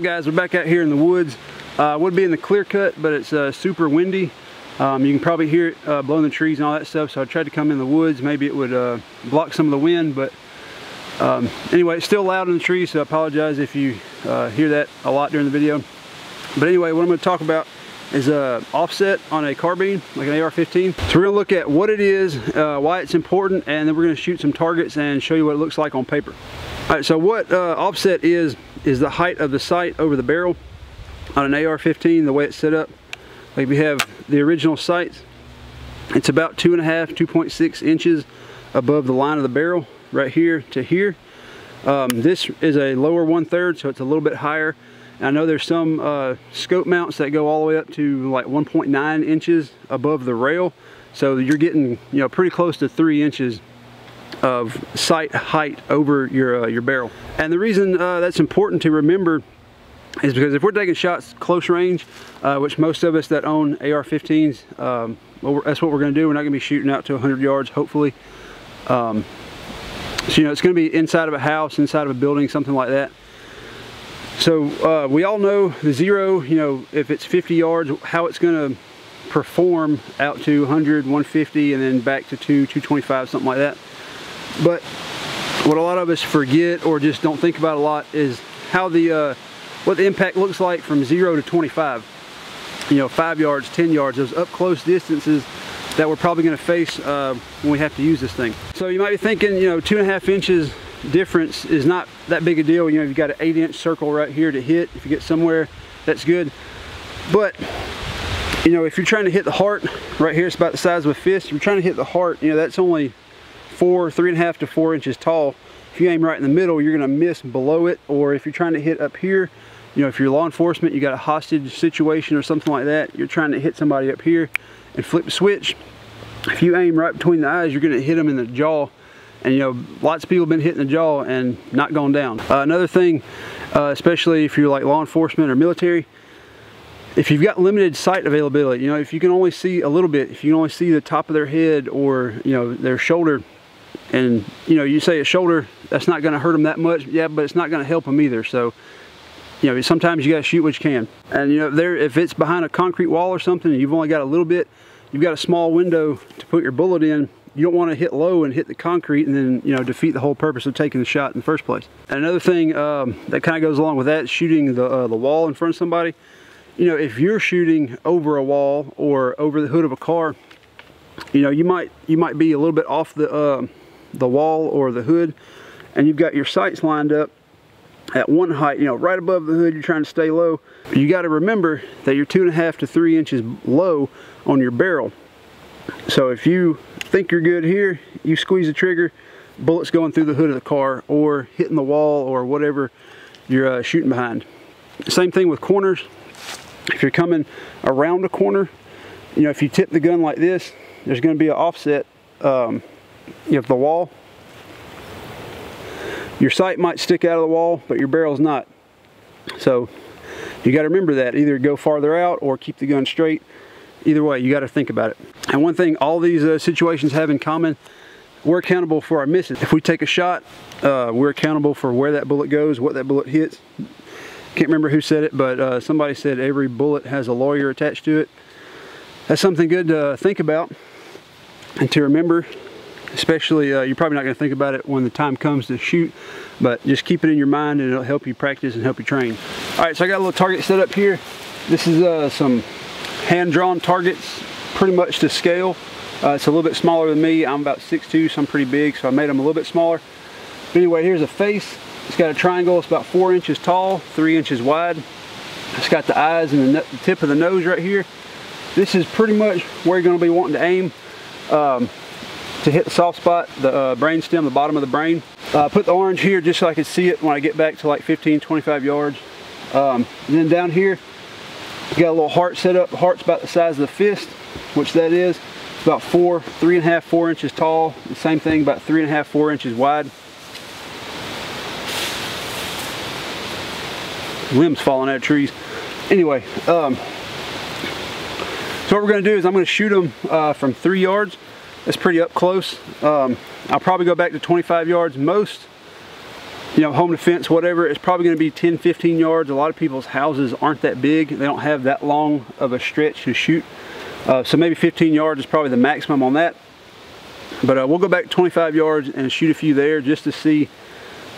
Up guys, we're back out here in the woods. Uh, would be in the clear cut, but it's uh, super windy. Um, you can probably hear it uh, blowing the trees and all that stuff, so I tried to come in the woods. Maybe it would uh, block some of the wind, but um, anyway, it's still loud in the trees, so I apologize if you uh, hear that a lot during the video. But anyway, what I'm going to talk about is a offset on a carbine, like an AR-15. So we're going to look at what it is, uh, why it's important, and then we're going to shoot some targets and show you what it looks like on paper. All right, so what offset is, is the height of the sight over the barrel. On an AR-15 the way it's set up like we have the original sights it's about two and a half 2.6 inches above the line of the barrel right here to here. Um, this is a lower one-third so it's a little bit higher. And I know there's some uh, scope mounts that go all the way up to like 1.9 inches above the rail. So you're getting you know pretty close to three inches of sight height over your, uh, your barrel. And the reason uh, that's important to remember is because if we're taking shots close range, uh, which most of us that own AR-15s, um, well, that's what we're going to do. We're not going to be shooting out to 100 yards, hopefully. Um, so, you know, it's going to be inside of a house, inside of a building, something like that. So, uh, we all know the zero, you know, if it's 50 yards, how it's going to perform out to 100, 150, and then back to 2, 225, something like that. But what a lot of us forget or just don't think about a lot is how the uh, what the impact looks like from 0 to 25. You know, 5 yards, 10 yards, those up close distances that we're probably going to face uh, when we have to use this thing. So you might be thinking, you know, two and a half inches difference is not that big a deal. You know, you've got an 8 inch circle right here to hit. If you get somewhere, that's good. But, you know, if you're trying to hit the heart, right here, it's about the size of a fist. If you're trying to hit the heart, you know, that's only four, three and a half to four inches tall. If you aim right in the middle, you're gonna miss below it, or if you're trying to hit up here, you know, if you're law enforcement, you got a hostage situation or something like that, you're trying to hit somebody up here and flip the switch. If you aim right between the eyes, you're gonna hit them in the jaw. And you know, lots of people have been hitting the jaw and not gone down. Uh, another thing, uh, especially if you're like law enforcement or military, if you've got limited sight availability, you know, if you can only see a little bit, if you can only see the top of their head or, you know, their shoulder, and you know you say a shoulder that's not going to hurt them that much yeah but it's not going to help them either. So you know sometimes you got to shoot what you can. And you know there if it's behind a concrete wall or something and you've only got a little bit you've got a small window to put your bullet in you don't want to hit low and hit the concrete and then you know defeat the whole purpose of taking the shot in the first place. And another thing um, that kind of goes along with that shooting the, uh, the wall in front of somebody. You know if you're shooting over a wall or over the hood of a car you know you might you might be a little bit off the uh, the wall or the hood and you've got your sights lined up at one height, you know, right above the hood, you're trying to stay low. You got to remember that you're two and a half to three inches low on your barrel. So if you think you're good here, you squeeze the trigger, bullets going through the hood of the car or hitting the wall or whatever you're uh, shooting behind. Same thing with corners. If you're coming around a corner, you know, if you tip the gun like this, there's going to be an offset um, have the wall. Your sight might stick out of the wall, but your barrel's not. So you got to remember that. Either go farther out or keep the gun straight. Either way, you got to think about it. And one thing all these uh, situations have in common, we're accountable for our misses. If we take a shot, uh, we're accountable for where that bullet goes, what that bullet hits. Can't remember who said it, but uh, somebody said every bullet has a lawyer attached to it. That's something good to think about and to remember especially uh, you're probably not going to think about it when the time comes to shoot but just keep it in your mind and it'll help you practice and help you train. All right so i got a little target set up here. This is uh, some hand-drawn targets pretty much to scale. Uh, it's a little bit smaller than me. I'm about 6'2 so i'm pretty big so i made them a little bit smaller. But anyway here's a face. It's got a triangle. It's about four inches tall three inches wide. It's got the eyes and the, tip of the nose right here. This is pretty much where you're going to be wanting to aim. Um, to hit the soft spot, the uh, brain stem, the bottom of the brain. Uh, put the orange here just so I can see it when I get back to like 15, 25 yards. Um, and then down here, got a little heart set up. The heart's about the size of the fist, which that is. It's about four, three and a half, four inches tall. The same thing, about three and a half, four inches wide. Limbs falling out of trees. Anyway, um, so what we're gonna do is I'm gonna shoot them uh, from three yards it's pretty up close. Um, I'll probably go back to 25 yards most. you know, home defense, whatever, it's probably going to be 10, 15 yards. A lot of people's houses aren't that big. They don't have that long of a stretch to shoot. Uh, so maybe 15 yards is probably the maximum on that. But uh, we'll go back 25 yards and shoot a few there just to see,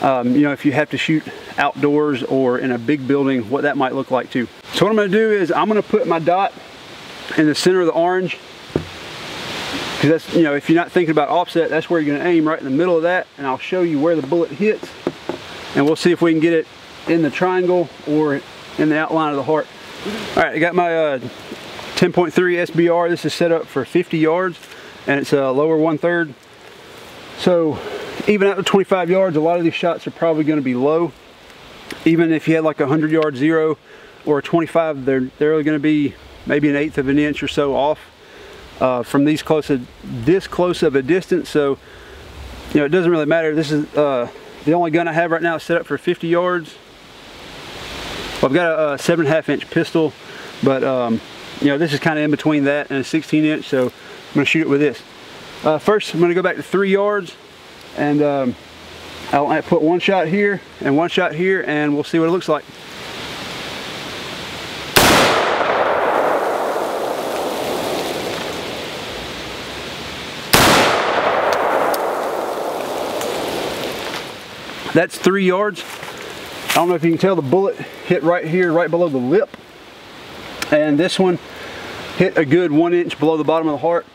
um, you know, if you have to shoot outdoors or in a big building, what that might look like too. So what I'm going to do is I'm going to put my dot in the center of the orange because that's, you know, if you're not thinking about offset, that's where you're going to aim right in the middle of that. And I'll show you where the bullet hits. And we'll see if we can get it in the triangle or in the outline of the heart. All right, I got my uh, 10.3 SBR. This is set up for 50 yards and it's a lower one third. So even out to 25 yards, a lot of these shots are probably going to be low. Even if you had like a 100 yard zero or a 25, they're, they're going to be maybe an eighth of an inch or so off uh, from these close of, this close of a distance. So, you know, it doesn't really matter. This is uh, the only gun I have right now set up for 50 yards. Well, I've got a, a, seven and a half inch pistol, but um, you know, this is kind of in between that and a 16 inch. So I'm to shoot it with this. Uh, first, I'm going to go back to three yards and um, I'll put one shot here and one shot here and we'll see what it looks like. That's three yards. I don't know if you can tell the bullet hit right here, right below the lip. And this one hit a good one inch below the bottom of the heart.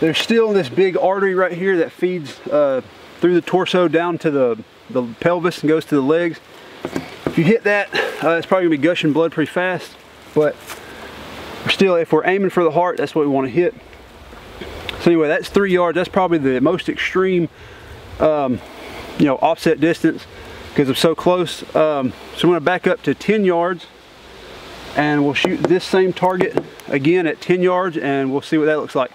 There's still this big artery right here that feeds uh, through the torso down to the, the pelvis and goes to the legs. If you hit that, uh, it's probably gonna be gushing blood pretty fast, but still, if we're aiming for the heart, that's what we wanna hit. So anyway, that's three yards. That's probably the most extreme um, you know, offset distance because I'm so close. Um, so I'm to back up to 10 yards and we'll shoot this same target again at 10 yards and we'll see what that looks like.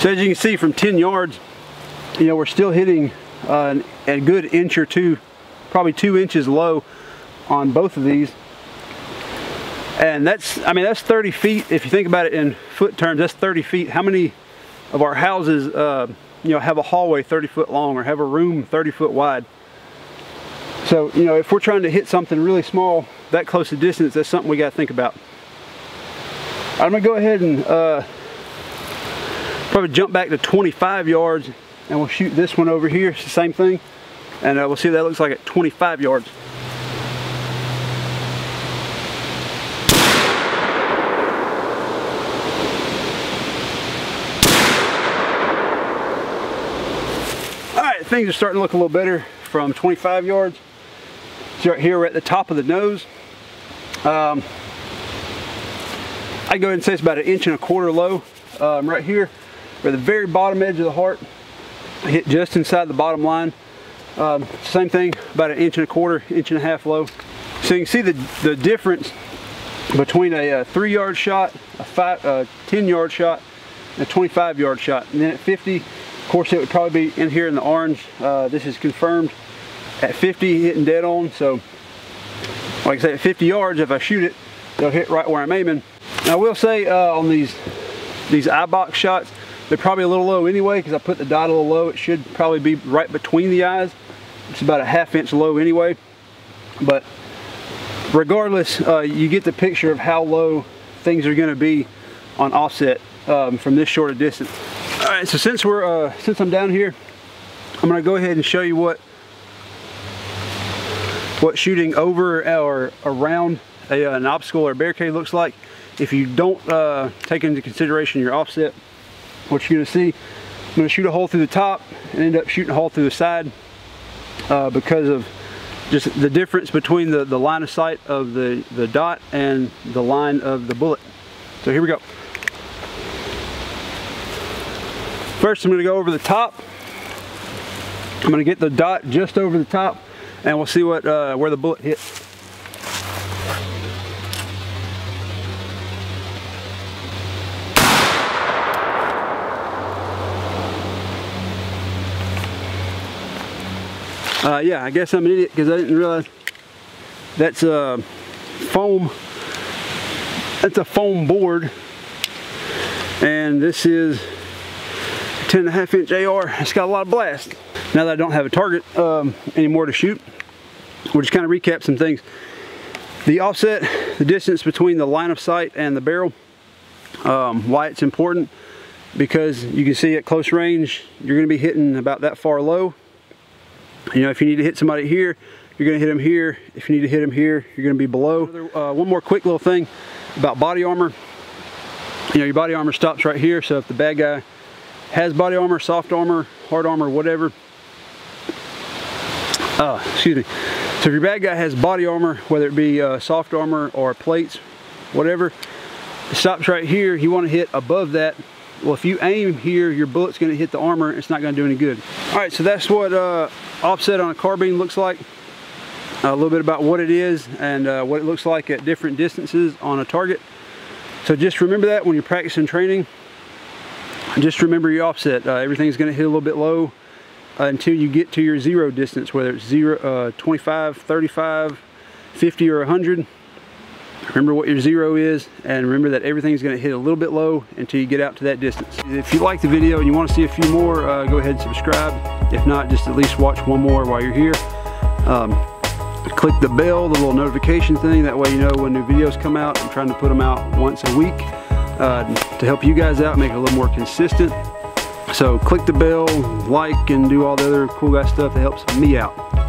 So as you can see from 10 yards, you know, we're still hitting uh, a good inch or two probably two inches low on both of these. And that's, I mean, that's 30 feet. If you think about it in foot terms, that's 30 feet. How many of our houses, uh, you know, have a hallway 30 foot long or have a room 30 foot wide? So, you know, if we're trying to hit something really small, that close a distance, that's something we got to think about. I'm going to go ahead and uh, probably jump back to 25 yards and we'll shoot this one over here. It's the same thing. And uh, we'll see what that looks like at 25 yards. All right, things are starting to look a little better from 25 yards. Right here we're at the top of the nose. Um, I go ahead and say it's about an inch and a quarter low. Um, right here, where the very bottom edge of the heart, hit just inside the bottom line. Um, same thing, about an inch and a quarter, inch and a half low. So you can see the, the difference between a, a three yard shot, a five, a 10 yard shot, and a 25 yard shot. And then at 50, of course it would probably be in here in the orange. Uh, this is confirmed at 50, hitting dead on. So like I said, at 50 yards, if I shoot it, it'll hit right where I'm aiming. Now I will say uh, on these, these eye box shots, they're probably a little low anyway because I put the dot a little low. It should probably be right between the eyes. It's about a half inch low anyway. But regardless, uh, you get the picture of how low things are going to be on offset um, from this short a distance. All right, so since we're uh, since I'm down here, I'm going to go ahead and show you what what shooting over or around a, an obstacle or barricade looks like if you don't uh, take into consideration your offset what you're to see. I'm to shoot a hole through the top and end up shooting a hole through the side uh, because of just the difference between the, the line of sight of the, the dot and the line of the bullet. So here we go. First I'm to go over the top. I'm to get the dot just over the top and we'll see what uh, where the bullet hits. Uh, yeah, I guess I'm an idiot because I didn't realize That's a foam, that's a foam board. And this is 10 and a half inch AR. It's got a lot of blast. Now that I don't have a target um, anymore to shoot, we'll just kind of recap some things. The offset, the distance between the line of sight and the barrel, um, why it's important, because you can see at close range, you're gonna be hitting about that far low. You know, if you need to hit somebody here, you're gonna hit them here. If you need to hit them here, you're gonna be below. Another, uh, one more quick little thing about body armor. You know, your body armor stops right here, so if the bad guy has body armor, soft armor, hard armor, whatever. Uh, excuse me. So if your bad guy has body armor, whether it be uh, soft armor or plates, whatever, it stops right here. You want to hit above that. Well, if you aim here, your bullet's going to hit the armor. It's not going to do any good. All right, so that's what uh, offset on a carbine looks like. a little bit about what it is and uh, what it looks like at different distances on a target. So just remember that when you're practicing training just remember your offset. Uh, everything's going to hit a little bit low uh, until you get to your zero distance, whether it's zero, uh, 25, 35, 50, or 100. Remember what your zero is, and remember that everything's going to hit a little bit low until you get out to that distance. If you like the video and you want to see a few more, uh, go ahead and subscribe. If not, just at least watch one more while you're here. Um, click the bell, the little notification thing, that way you know when new videos come out. I'm trying to put them out once a week uh, to help you guys out, make it a little more consistent. So click the bell, like, and do all the other cool guy stuff that helps me out.